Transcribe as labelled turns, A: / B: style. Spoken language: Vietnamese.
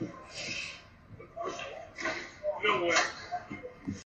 A: Não é.